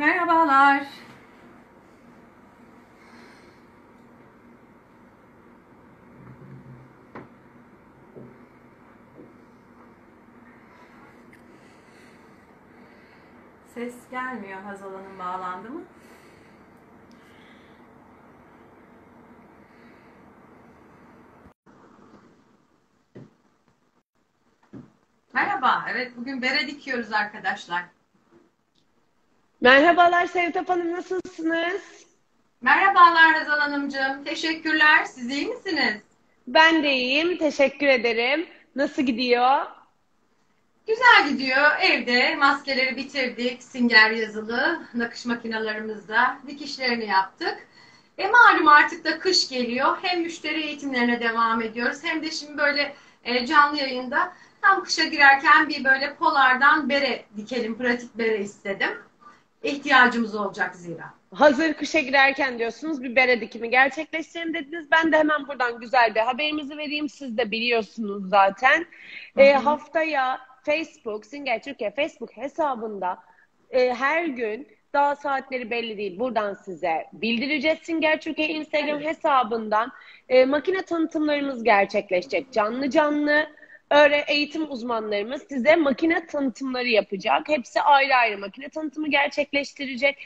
Merhabalar. Ses gelmiyor. Hazal Hanım bağlandı mı? Merhaba. Evet bugün bere dikiyoruz arkadaşlar. Merhabalar Sevtap Hanım nasılsınız? Merhabalar Hazal Hanımcığım. Teşekkürler. Siz iyi misiniz? Ben de iyiyim. Teşekkür ederim. Nasıl gidiyor? Güzel gidiyor. Evde maskeleri bitirdik. Singer yazılı nakış makinalarımızda dikişlerini yaptık. E malum artık da kış geliyor. Hem müşteri eğitimlerine devam ediyoruz. Hem de şimdi böyle e, canlı yayında tam kışa girerken bir böyle polardan bere dikelim. Pratik bere istedim. İhtiyacımız olacak zira. Hazır kışa girerken diyorsunuz bir bere dikimi gerçekleştirelim dediniz. Ben de hemen buradan güzel bir haberimizi vereyim. Siz de biliyorsunuz zaten. E, haftaya Facebook, Singer Türkiye Facebook hesabında e, her gün daha saatleri belli değil. Buradan size bildireceğiz. Singer Türkiye Instagram Evet. hesabından e, makine tanıtımlarımız gerçekleşecek. Canlı canlı öyle eğitim uzmanlarımız size makine tanıtımları yapacak. Hepsi ayrı ayrı makine tanıtımı gerçekleştirecek.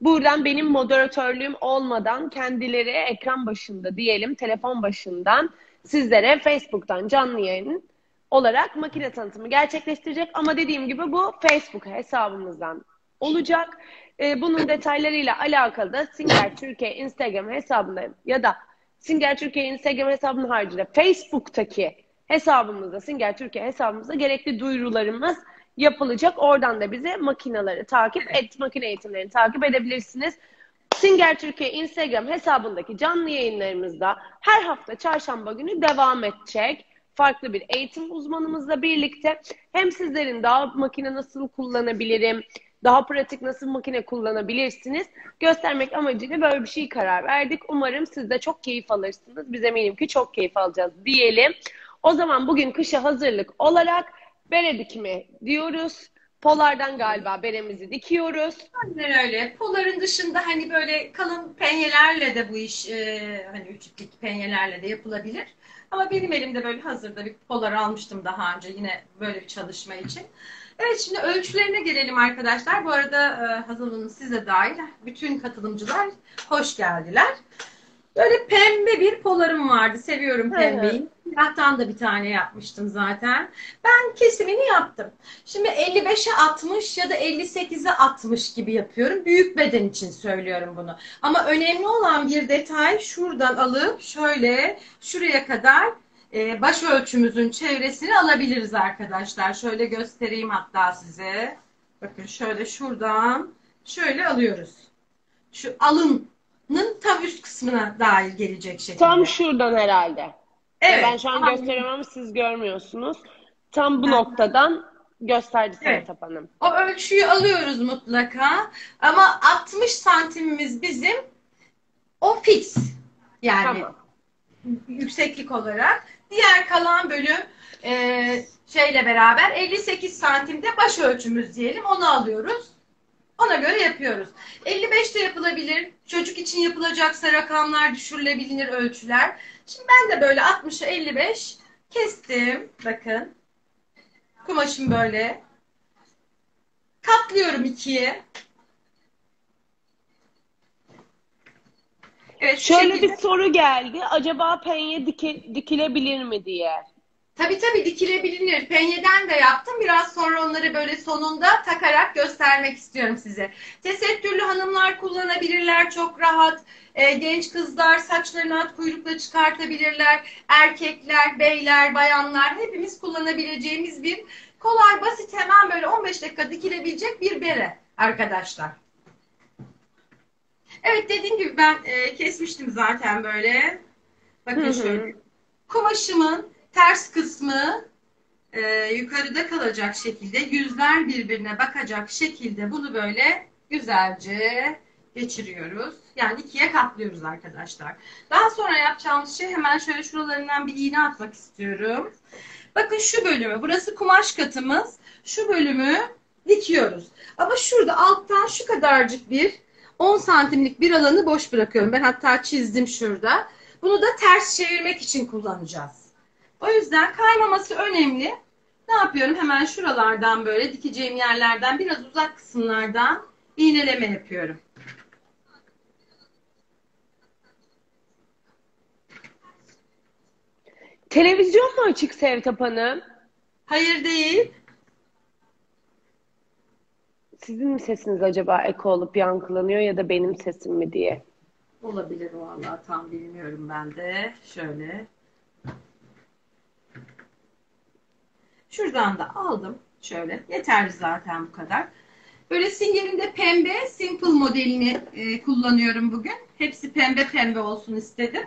Buradan benim moderatörlüğüm olmadan kendileri ekran başında diyelim telefon başından sizlere Facebook'tan canlı yayın olarak makine tanıtımı gerçekleştirecek. Ama dediğim gibi bu Facebook hesabımızdan olacak. Ee, bunun detaylarıyla alakalı da Singer Türkiye Instagram hesabında ya da Singer Türkiye Instagram hesabının haricinde Facebook'taki hesabımızda, Singer Türkiye hesabımızda gerekli duyurularımız yapılacak. Oradan da bize makinaları takip et, makine eğitimlerini takip edebilirsiniz. Singer Türkiye Instagram hesabındaki canlı yayınlarımızda her hafta çarşamba günü devam edecek. Farklı bir eğitim uzmanımızla birlikte hem sizlerin daha makine nasıl kullanabilirim, daha pratik nasıl makine kullanabilirsiniz göstermek amacıyla böyle bir şey karar verdik. Umarım siz de çok keyif alırsınız. Biz eminim ki çok keyif alacağız diyelim. O zaman bugün kışa hazırlık olarak bere dikimi diyoruz. Polardan galiba beremizi dikiyoruz. Aynen öyle. Poların dışında hani böyle kalın penyelerle de bu iş e, hani üçlük penyelerle de yapılabilir. Ama benim elimde böyle hazırda bir polar almıştım daha önce yine böyle bir çalışma için. Evet şimdi ölçülerine gelelim arkadaşlar. Bu arada e, Hazal Hanım size dahil bütün katılımcılar hoş geldiler. Böyle pembe bir polarım vardı. Seviyorum pembeyi. Siyahtan da bir tane yapmıştım zaten. Ben kesimini yaptım. Şimdi 55'e 60 ya da 58'e 60 gibi yapıyorum. Büyük beden için söylüyorum bunu. Ama önemli olan bir detay şuradan alıp şöyle şuraya kadar e, baş ölçümüzün çevresini alabiliriz arkadaşlar. Şöyle göstereyim hatta size. Bakın şöyle şuradan şöyle alıyoruz. Şu alının tam üst kısmına dahil gelecek şekilde. Tam şuradan herhalde. Evet. Ben şu an gösteriyorum ama siz görmüyorsunuz. Tam bu noktadan gösterdi Evet. Sertap Hanım. O ölçüyü alıyoruz mutlaka. Ama 60 santimimiz bizim o fix. Yani Tamam. yükseklik olarak. Diğer kalan bölüm e, şeyle beraber 58 santimde baş ölçümüz diyelim. Onu alıyoruz. Yapıyoruz. 55 de yapılabilir. Çocuk için yapılacaksa rakamlar düşürülebilir ölçüler. Şimdi ben de böyle 60'ı 55 kestim. Bakın. Kumaşım böyle. Katlıyorum ikiye. Evet, Şöyle şekilde. bir soru geldi. Acaba penye dike- dikilebilir mi diye. Tabii tabii dikilebilir. Penyeden de yaptım. Biraz sonra onları böyle sonunda takarak göstermek istiyorum size. Tesettürlü hanımlar kullanabilirler çok rahat. Ee, genç kızlar saçlarını at kuyrukla çıkartabilirler. Erkekler, beyler, bayanlar hepimiz kullanabileceğimiz bir kolay, basit hemen böyle 15 dakika dikilebilecek bir bere arkadaşlar. Evet dediğim gibi ben e, kesmiştim zaten böyle. Bakın Hı hı. şöyle. Kumaşımın ters kısmı e, yukarıda kalacak şekilde yüzler birbirine bakacak şekilde bunu böyle güzelce geçiriyoruz. Yani ikiye katlıyoruz arkadaşlar. Daha sonra yapacağımız şey hemen şöyle şuralarından bir iğne atmak istiyorum. Bakın şu bölümü, burası kumaş katımız. Şu bölümü dikiyoruz. Ama şurada alttan şu kadarcık bir 10 santimlik bir alanı boş bırakıyorum. Ben hatta çizdim şurada. Bunu da ters çevirmek için kullanacağız. O yüzden kaymaması önemli. Ne yapıyorum? Hemen şuralardan böyle dikeceğim yerlerden biraz uzak kısımlardan iğneleme yapıyorum. Televizyon mu açık Sevtap Hanım? Hayır değil. Sizin mi sesiniz acaba eko olup yankılanıyor ya da benim sesim mi diye? Olabilir vallahi tam bilmiyorum ben de. Şöyle. Şuradan da aldım. Şöyle. Yeterli zaten bu kadar. Böyle Singer'in pembe Simple modelini e, kullanıyorum bugün. Hepsi pembe pembe olsun istedim.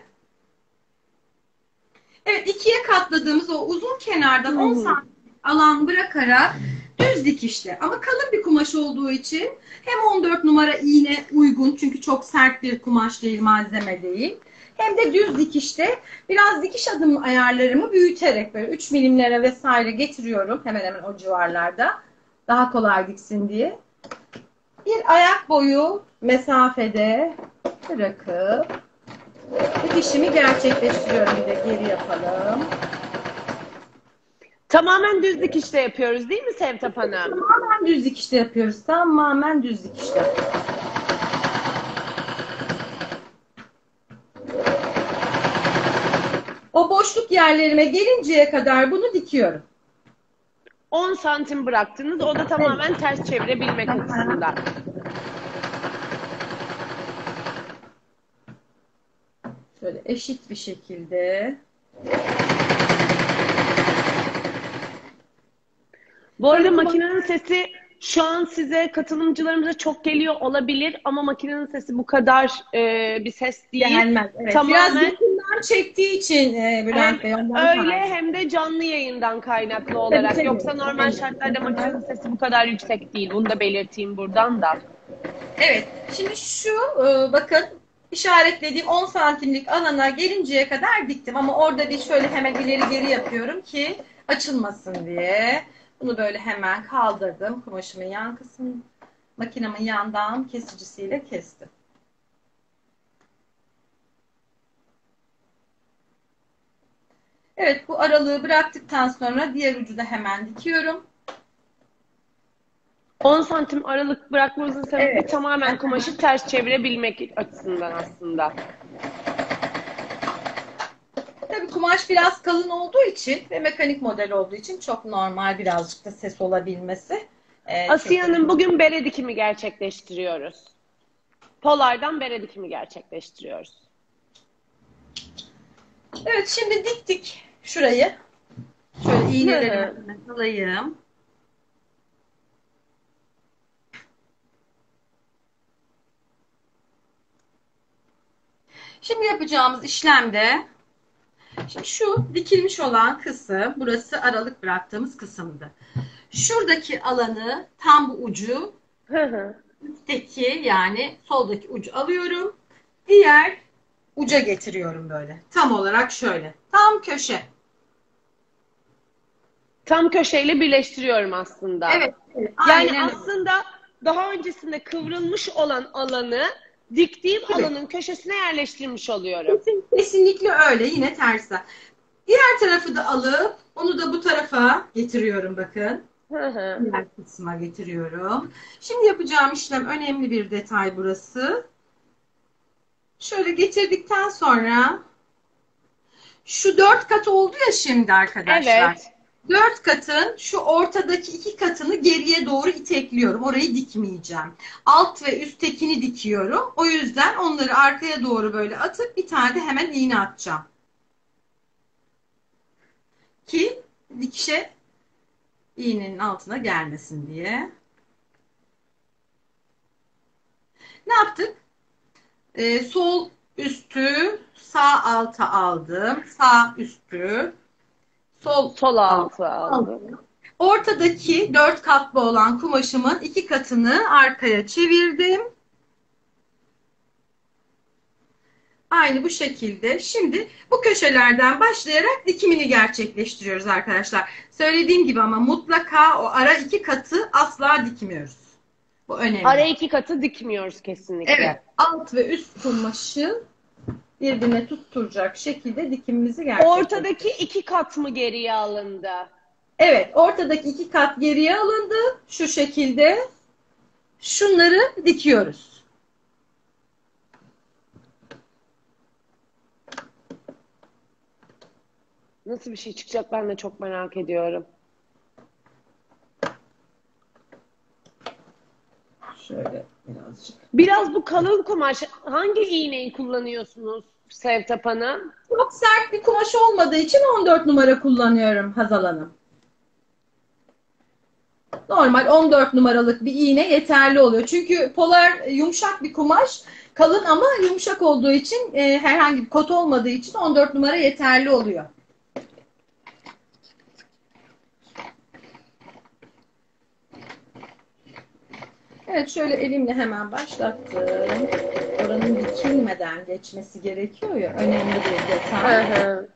Evet ikiye katladığımız o uzun kenardan 10 santim alan bırakarak düz dikişle ama kalın bir kumaş olduğu için hem 14 numara iğne uygun çünkü çok sert bir kumaş değil malzeme değil. Hem de düz dikişte biraz dikiş adım ayarlarımı büyüterek böyle 3 milimlere vesaire getiriyorum hemen hemen o civarlarda daha kolay diksin diye. Bir ayak boyu mesafede bırakıp dikişimi gerçekleştiriyorum bir de geri yapalım. Tamamen düz dikişle yapıyoruz değil mi Sevtap Hanım? Tamamen düz dikişte yapıyoruz. Tamamen düz dikişte. O boşluk yerlerime gelinceye kadar bunu dikiyorum. 10 santim bıraktınız. O da tamamen ters çevirebilmek açısından. Şöyle eşit bir şekilde. Bu arada makinenin sesi şu an size katılımcılarımıza çok geliyor olabilir ama makinenin sesi bu kadar e, bir ses değil. Gelmez. Evet. Tamamen- Biraz yakından çektiği için e, Bülent Bey. öyle kaynaklı. hem de canlı yayından kaynaklı olarak. tabii. Yoksa normal şartlarda makinenin sesi bu kadar yüksek değil. Bunu da belirteyim buradan da. Evet. Şimdi şu e, bakın işaretlediğim 10 santimlik alana gelinceye kadar diktim. Ama orada bir şöyle hemen ileri geri yapıyorum ki açılmasın diye. Bunu böyle hemen kaldırdım. Kumaşımın yan kısmını makinemin yandan kesicisiyle kestim. Evet bu aralığı bıraktıktan sonra diğer ucu da hemen dikiyorum. 10 santim aralık bırakmanızın sebebi Evet. tamamen kumaşı ters çevirebilmek açısından aslında. Tabii kumaş biraz kalın olduğu için ve mekanik model olduğu için çok normal birazcık da ses olabilmesi. Ee, Asiye çünkü- Hanım bugün bere dikimi gerçekleştiriyoruz. Polardan bere dikimi gerçekleştiriyoruz. Evet şimdi diktik şurayı. Şöyle iğnelerimi alayım. Şimdi yapacağımız işlemde şimdi şu dikilmiş olan kısım burası aralık bıraktığımız kısımdı. Şuradaki alanı tam bu ucu üstteki yani soldaki ucu alıyorum. Diğer uca getiriyorum böyle. Tam olarak şöyle. Tam köşe. Tam köşeyle birleştiriyorum aslında. Evet. evet Yani aynen aslında daha öncesinde kıvrılmış olan alanı diktiğim Evet. alanın köşesine yerleştirmiş oluyorum. Kesin- Kesinlikle öyle. Yine tersi. Diğer tarafı da alıp onu da bu tarafa getiriyorum bakın. Hı hı. Diğer kısma getiriyorum. Şimdi yapacağım işlem önemli bir detay burası. Şöyle getirdikten sonra şu dört kat oldu ya şimdi arkadaşlar. Evet. Dört katın şu ortadaki iki katını geriye doğru itekliyorum. Orayı dikmeyeceğim. Alt ve üsttekini dikiyorum. O yüzden onları arkaya doğru böyle atıp bir tane de hemen iğne atacağım. Ki dikişe iğnenin altına gelmesin diye. Ne yaptık? Ee, sol üstü sağ alta aldım. Sağ üstü sol Sol altı aldım. Ortadaki dört katlı olan kumaşımın iki katını arkaya çevirdim. Aynı bu şekilde. Şimdi bu köşelerden başlayarak dikimini gerçekleştiriyoruz arkadaşlar. Söylediğim gibi ama mutlaka o ara iki katı asla dikmiyoruz. Bu önemli. Ara iki katı dikmiyoruz kesinlikle. Evet. Alt ve üst kumaşı birbirine tutturacak şekilde dikimimizi gerçekleştiriyoruz. Ortadaki iki kat mı geriye alındı? Evet, ortadaki iki kat geriye alındı. Şu şekilde şunları dikiyoruz. Nasıl bir şey çıkacak ben de çok merak ediyorum. Şöyle birazcık. Biraz bu kalın kumaş hangi iğneyi kullanıyorsunuz Sevtap? Çok sert bir kumaş olmadığı için 14 numara kullanıyorum Hazal Hanım. Normal 14 numaralık bir iğne yeterli oluyor. Çünkü polar yumuşak bir kumaş, kalın ama yumuşak olduğu için e, herhangi bir kot olmadığı için 14 numara yeterli oluyor. Evet şöyle elimle hemen başlattım. Oranın dikilmeden geçmesi gerekiyor ya. Önemli bir detay. hı.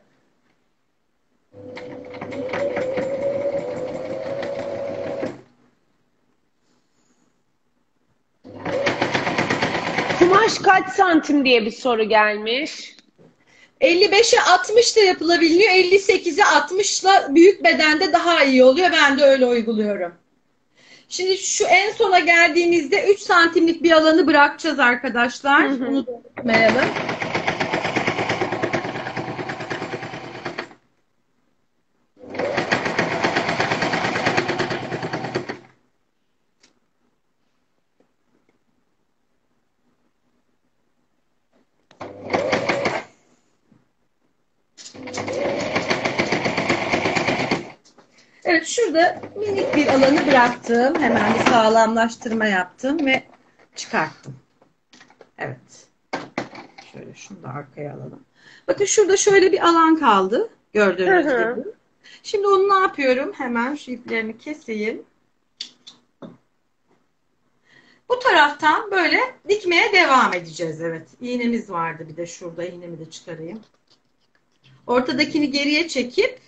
Kumaş kaç santim diye bir soru gelmiş. 55'e 60 da yapılabiliyor. 58'e 60 ile büyük bedende daha iyi oluyor. Ben de öyle uyguluyorum. Şimdi şu en sona geldiğimizde 3 santimlik bir alanı bırakacağız arkadaşlar. Hı hı. Bunu da unutmayalım. Şurada minik bir alanı bıraktım. Hemen bir sağlamlaştırma yaptım ve çıkarttım. Evet. Şöyle şunu da arkaya alalım. Bakın şurada şöyle bir alan kaldı. Gördüğünüz Hı hı. gibi. Şimdi onu ne yapıyorum? Hemen şu iplerini keseyim. Bu taraftan böyle dikmeye devam edeceğiz. Evet. İğnemiz vardı bir de şurada. İğnemi de çıkarayım. Ortadakini geriye çekip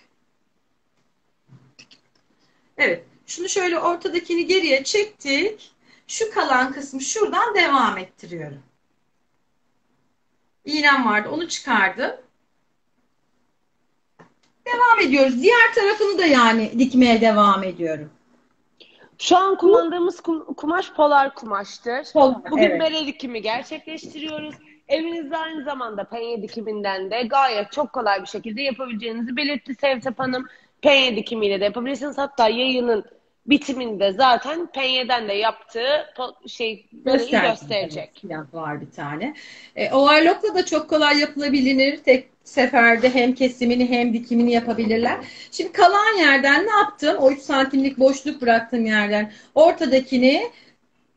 Evet. Şunu şöyle ortadakini geriye çektik. Şu kalan kısmı şuradan devam ettiriyorum. İğnem vardı. Onu çıkardım. Devam ediyoruz. Diğer tarafını da yani dikmeye devam ediyorum. Şu an kullandığımız kum- kumaş polar kumaştır. Polar, Bugün evet. bere dikimi gerçekleştiriyoruz. Evinizde aynı zamanda penye dikiminden de gayet çok kolay bir şekilde yapabileceğinizi belirtti Sevtap Hanım. Penye dikimiyle de yapabilirsiniz. Hatta yayının bitiminde zaten penyeden de yaptığı şey gösterecek. Siyah var bir tane. E, overlock'la da çok kolay yapılabilir. Tek seferde hem kesimini hem dikimini yapabilirler. Şimdi kalan yerden ne yaptım? O 3 santimlik boşluk bıraktığım yerden ortadakini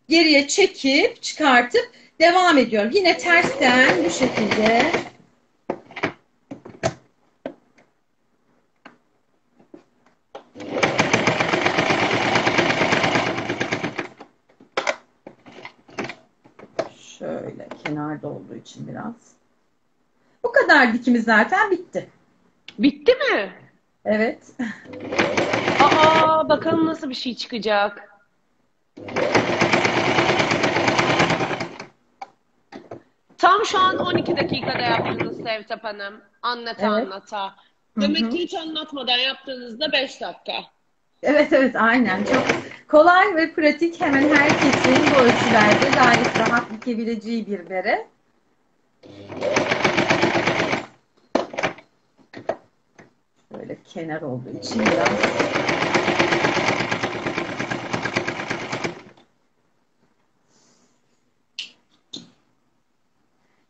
geriye çekip çıkartıp devam ediyorum. Yine tersten bu şekilde şöyle kenarda olduğu için biraz. Bu kadar dikimi zaten bitti. Bitti mi? Evet. Aa bakalım nasıl bir şey çıkacak. Tam şu an 12 dakikada yaptınız Sevtap Hanım. Anlata Evet. anlata. Demek ki hiç anlatmadan yaptığınızda 5 dakika. Evet evet aynen. Çok kolay ve pratik. Hemen herkesin bu ölçülerde gayet rahat dikebileceği bir bere. Böyle kenar olduğu için biraz.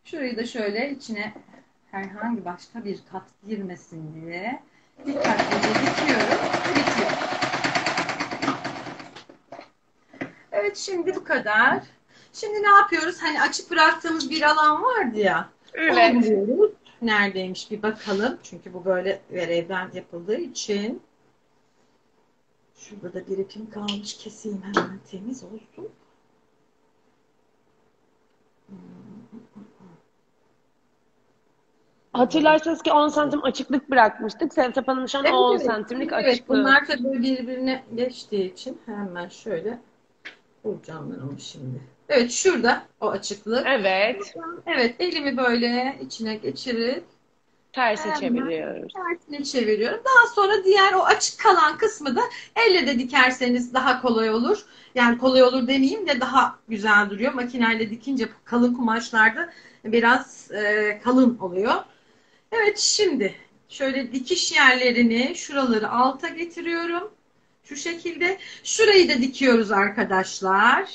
Şurayı da şöyle içine herhangi başka bir kat girmesin diye. Dikkatlice dikiyorum. Bitiyor. Evet şimdi bu kadar. Şimdi ne yapıyoruz? Hani açık bıraktığımız bir alan vardı ya. Evet. Onu. Neredeymiş bir bakalım. Çünkü bu böyle verevden yapıldığı için. Şurada da bir ipim kalmış. Keseyim hemen temiz olsun. Hatırlarsanız ki 10 santim açıklık bırakmıştık. Sevtap Hanım şu an Evet, 10 evet. santimlik Evet, açıklığı. bunlar tabii birbirine geçtiği için hemen şöyle bulacağım ben onu şimdi. Evet, şurada o açıklık. Evet. Evet, elimi böyle içine geçirip Terse Hemen. çeviriyoruz. tersine çeviriyorum. Daha sonra diğer o açık kalan kısmı da elle de dikerseniz daha kolay olur. Yani kolay olur demeyeyim de daha güzel duruyor. Makineyle dikince kalın kumaşlarda biraz e, kalın oluyor. Evet şimdi şöyle dikiş yerlerini şuraları alta getiriyorum. Şu şekilde. Şurayı da dikiyoruz arkadaşlar.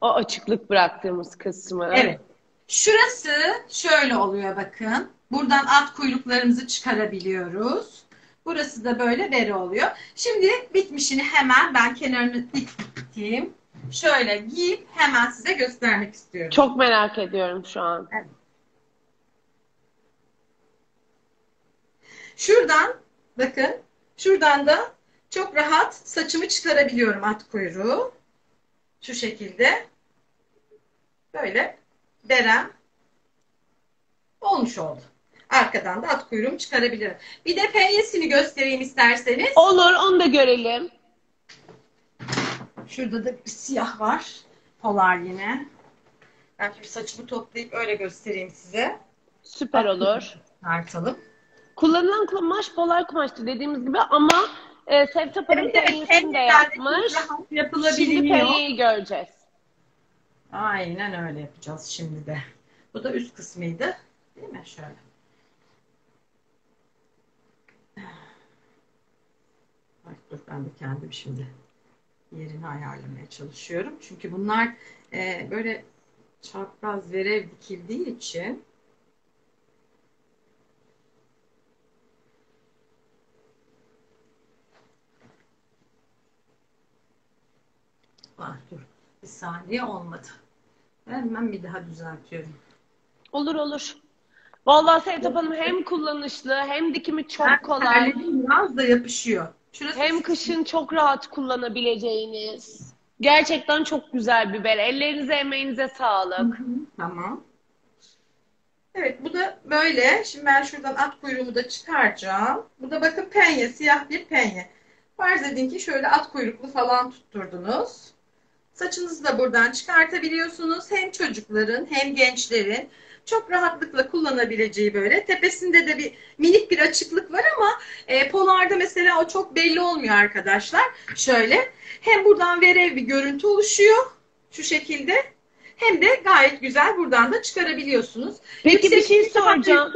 O açıklık bıraktığımız kısmı. Evet. Şurası şöyle oluyor bakın. Buradan at kuyruklarımızı çıkarabiliyoruz. Burası da böyle bere oluyor. Şimdi bitmişini hemen ben kenarını diktim. Şöyle giyip hemen size göstermek istiyorum. Çok merak ediyorum şu an. Şuradan bakın şuradan da çok rahat saçımı çıkarabiliyorum at kuyruğu. Şu şekilde. Böyle berem olmuş oldu. Arkadan da at kuyruğumu çıkarabilirim. Bir de penyesini göstereyim isterseniz. Olur onu da görelim. Şurada da bir siyah var. Polar yine. Ben şimdi saçımı toplayıp öyle göstereyim size. Süper olur. Tartalım. Kullanılan kumaş polar kumaştı dediğimiz gibi ama e, Sevtap Hanım Evet, penyesini de yapmış. Şimdi penyeyi göreceğiz. Aynen öyle yapacağız şimdi de. Bu da üst kısmıydı. Değil mi? Şöyle. Ay, dur ben de kendim şimdi yerini ayarlamaya çalışıyorum. Çünkü bunlar e, böyle çapraz verev dikildiği için Ah, dur. Bir saniye olmadı. Hemen bir daha düzeltiyorum. Olur olur. Vallahi Sevtap Hanım hem kullanışlı hem dikimi çok Ben kolay. biraz da yapışıyor. Şurası Hem kışın çok rahat kullanabileceğiniz. Gerçekten çok güzel bir bere. Ellerinize emeğinize sağlık. Tamam. Evet bu da böyle. Şimdi ben şuradan at kuyruğumu da çıkaracağım. Bu da bakın penye, siyah bir penye. Farz edin ki şöyle at kuyruklu falan tutturdunuz. Saçınızı da buradan çıkartabiliyorsunuz. Hem çocukların hem gençlerin çok rahatlıkla kullanabileceği böyle. Tepesinde de bir minik bir açıklık var ama e, polarda mesela o çok belli olmuyor arkadaşlar. Şöyle hem buradan verev bir görüntü oluşuyor şu şekilde hem de gayet güzel buradan da çıkarabiliyorsunuz. Peki bir Yüksek şey ihtimal- soracağım.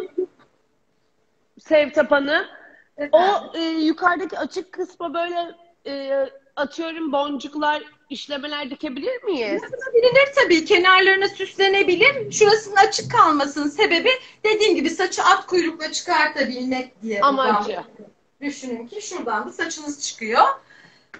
Sevtap Hanım. O e, yukarıdaki açık kısma böyle e, atıyorum boncuklar, işlemeler dikebilir miyiz? Yapılabilir tabii. Kenarlarına süslenebilir. Şurasının açık kalmasının sebebi dediğim gibi saçı at kuyrukla çıkartabilmek diye. Amacı. Düşünün ki şuradan da saçınız çıkıyor.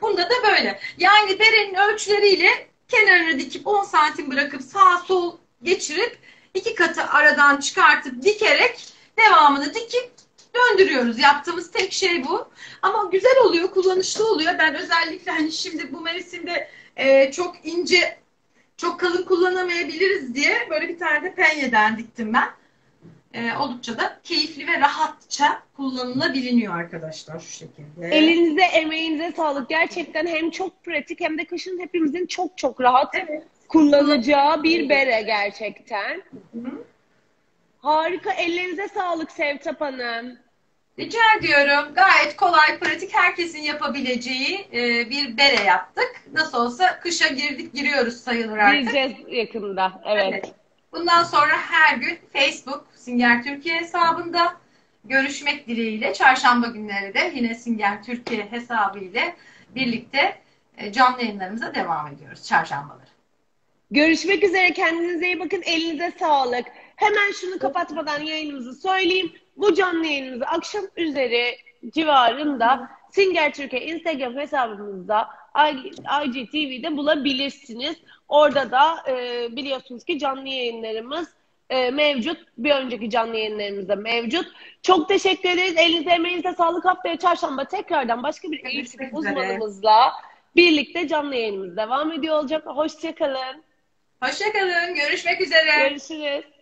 Bunda da böyle. Yani berenin ölçüleriyle kenarını dikip 10 santim bırakıp sağ sol geçirip iki katı aradan çıkartıp dikerek devamını dikip döndürüyoruz. Yaptığımız tek şey bu. Ama güzel oluyor, kullanışlı oluyor. Ben özellikle hani şimdi bu mevsimde e, çok ince, çok kalın kullanamayabiliriz diye böyle bir tane de penyeden diktim ben. E, oldukça da keyifli ve rahatça kullanılabiliyor arkadaşlar şu şekilde. Elinize, emeğinize sağlık. Gerçekten hem çok pratik hem de kışın hepimizin çok çok rahat Evet. kullanacağı bir bere gerçekten. Hı. Harika. Ellerinize sağlık Sevtap Hanım. Rica ediyorum. Gayet kolay, pratik, herkesin yapabileceği e, bir bere yaptık. Nasıl olsa kışa girdik, giriyoruz sayılır artık. Gireceğiz yakında. Evet. Evet. Bundan sonra her gün Facebook Singer Türkiye hesabında görüşmek dileğiyle çarşamba günleri de yine Singer Türkiye hesabı ile birlikte e, canlı yayınlarımıza devam ediyoruz çarşambaları. Görüşmek üzere. Kendinize iyi bakın. Elinize sağlık. Hemen şunu kapatmadan yayınımızı söyleyeyim. Bu canlı yayınımızı akşam üzeri civarında Singer Türkiye Instagram hesabımızda IGTV'de bulabilirsiniz. Orada da e, biliyorsunuz ki canlı yayınlarımız e, mevcut. Bir önceki canlı yayınlarımızda mevcut. Çok teşekkür ederiz. Elinize emeğinize sağlık. Haftaya çarşamba tekrardan başka bir eğitim uzmanımızla birlikte canlı yayınımız devam ediyor olacak. Hoşçakalın. Hoşçakalın, görüşmek üzere. Görüşürüz.